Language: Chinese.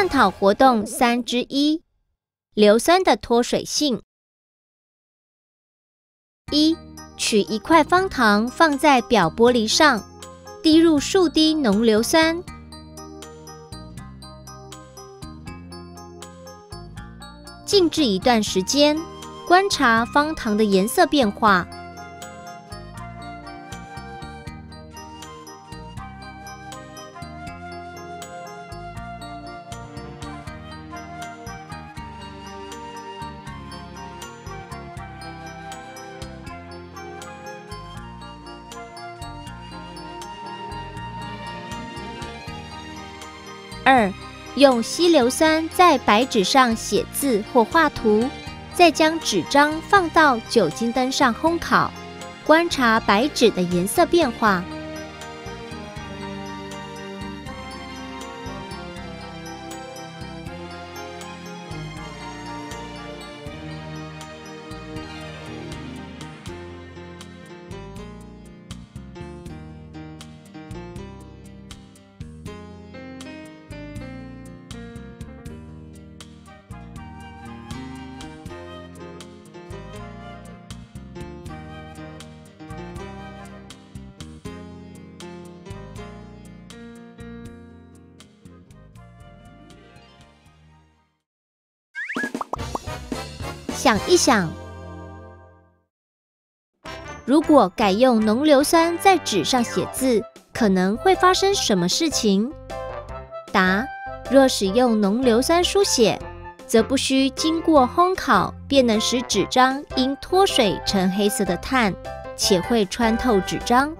探讨活动三之一：硫酸的脱水性。一、取一块方糖放在表玻璃上，滴入数滴浓硫酸，静置一段时间，观察方糖的颜色变化。二、用稀硫酸在白纸上写字或画图，再将纸张放到酒精灯上烘烤，观察白纸的颜色变化。想一想，如果改用浓硫酸在纸上写字，可能会发生什么事情？答：若使用浓硫酸书写，则不需经过烘烤，便能使纸张因脱水成黑色的碳，且会穿透纸张，